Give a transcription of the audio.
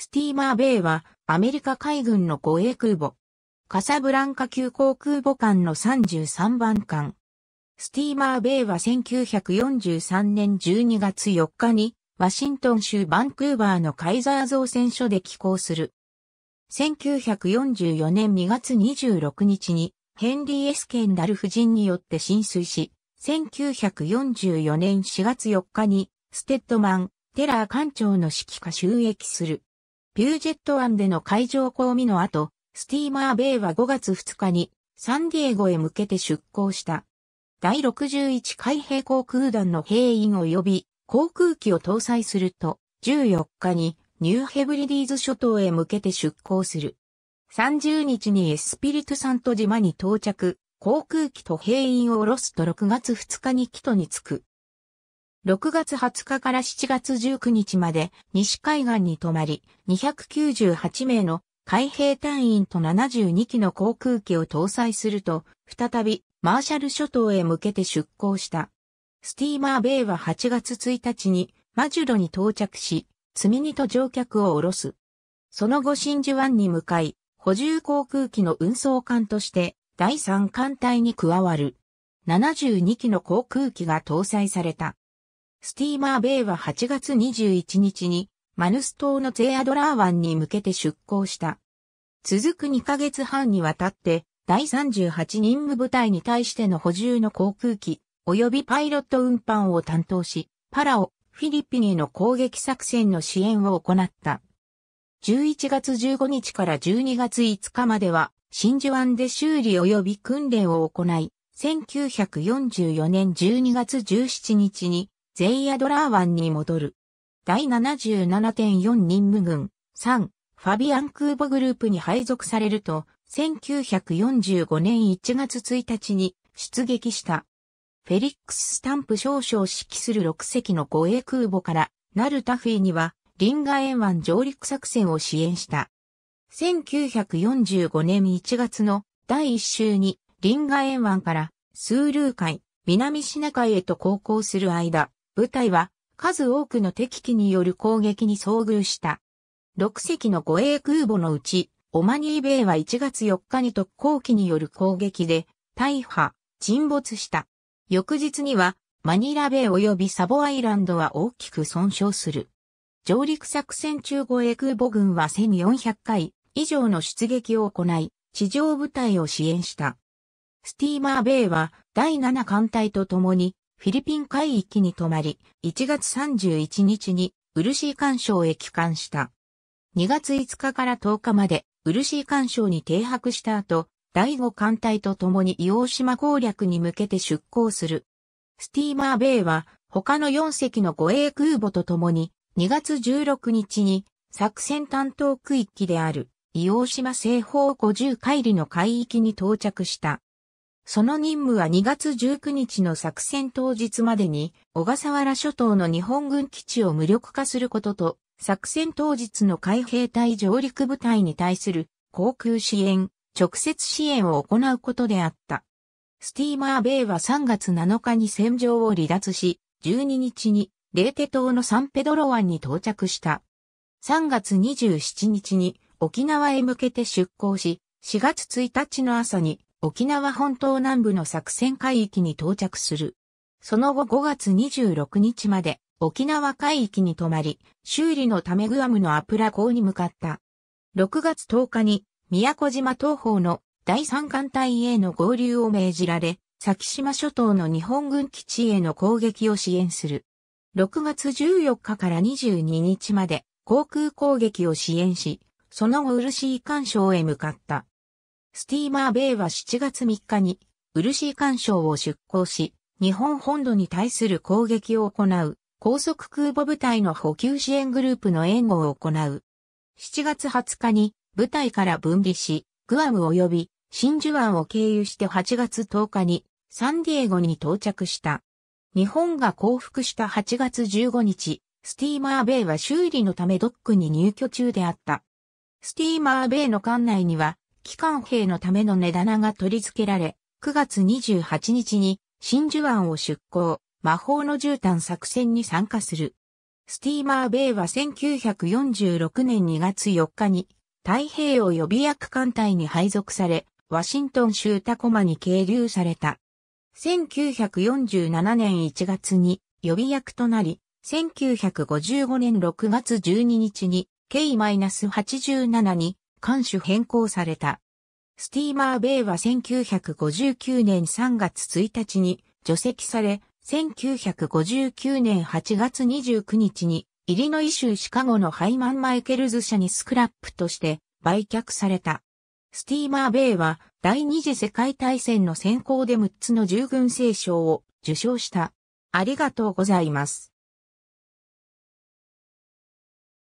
スティーマーベイはアメリカ海軍の護衛空母。カサブランカ級航空母艦の33番艦。スティーマーベイは1943年12月4日にワシントン州バンクーバーのカイザー造船所で起工する。1944年2月26日にヘンリー・ S・ケンダル夫人によって進水し、1944年4月4日にステッドマン・テラー艦長の指揮下就役する。ピュージェット湾での海上公務の後、スティーマーベイは5月2日にサンディエゴへ向けて出港した。第61海兵航空団の兵員及び航空機を搭載すると、14日にニューヘブリディーズ諸島へ向けて出港する。30日にエスピリトサント島に到着、航空機と兵員を下ろすと6月2日に帰途に着く。6月20日から7月19日まで西海岸に泊まり、298名の海兵隊員と72機の航空機を搭載すると、再びマーシャル諸島へ向けて出港した。スティーマーベイは8月1日にマジュロに到着し、積み荷と乗客を降ろす。その後真珠湾に向かい、補充航空機の運送艦として第3艦隊に加わる。72機の航空機が搭載された。スティーマーベイは8月21日にマヌス島のゼアドラー湾に向けて出港した。続く2ヶ月半にわたって第38任務部隊に対しての補充の航空機及びパイロット運搬を担当し、パラオ、フィリピンへの攻撃作戦の支援を行った。11月15日から12月5日までは真珠湾で修理及び訓練を行い、1944年12月17日にゼイアドラー湾に戻る。第77.4任務軍3ファビアン空母グループに配属されると、1945年1月1日に出撃した。フェリックス・スタンプ少将指揮する6隻の護衛空母からナルタフィにはリンガ沿湾上陸作戦を支援した。1945年1月の第1週にリンガ沿湾からスールー海、南シナ海へと航行する間、部隊は数多くの敵機による攻撃に遭遇した。6隻の護衛空母のうち、オマニーベイは1月4日に特攻機による攻撃で、大破、沈没した。翌日には、マニラベイ及びサボアイランドは大きく損傷する。上陸作戦中護衛空母軍は1400回以上の出撃を行い、地上部隊を支援した。スティーマーベイは第7艦隊と共にフィリピン海域に泊まり、1月31日にウルシー干渉へ帰還した。2月5日から10日までウルシー干渉に停泊した後、第5艦隊と共に硫黄島攻略に向けて出港する。スティーマーベイは他の4隻の護衛空母と共に2月16日に作戦担当区域である硫黄島西方50海里の海域に到着した。その任務は2月19日の作戦当日までに小笠原諸島の日本軍基地を無力化することと、作戦当日の海兵隊上陸部隊に対する航空支援、直接支援を行うことであった。スティーマーベイは3月7日に戦場を離脱し、12日にレーテ島のサンペドロ湾に到着した。3月27日に沖縄へ向けて出港し、4月1日の朝に沖縄本島南部の作戦海域に到着する。その後5月26日まで沖縄海域に泊まり、修理のためグアムのアプラ港に向かった。6月10日に宮古島東方の第三艦隊への合流を命じられ、先島諸島の日本軍基地への攻撃を支援する。6月14日から22日まで航空攻撃を支援し、その後ウルシー干渉へ向かった。スティーマーベイは7月3日に、ウルシー干渉を出港し、日本本土に対する攻撃を行う、高速空母部隊の補給支援グループの援護を行う。7月20日に、部隊から分離し、グアム及び真珠湾を経由して8月10日に、サンディエゴに到着した。日本が降伏した8月15日、スティーマーベイは修理のためドックに入居中であった。スティーマーベイの館内には機関兵のための値棚が取り付けられ、9月28日に真珠湾を出港、魔法の絨毯作戦に参加する。スティーマーベイは1946年2月4日に太平洋予備役艦隊に配属され、ワシントン州タコマに係留された。1947年1月に予備役となり、1955年6月12日に K-87 に艦種変更された。スティーマーベイは1959年3月1日に除籍され、1959年8月29日にイリノイ州シカゴのハイマン・マイケルズ社にスクラップとして売却された。スティーマーベイは第二次世界大戦の先行で6つの従軍聖賞を受賞した。ありがとうございます。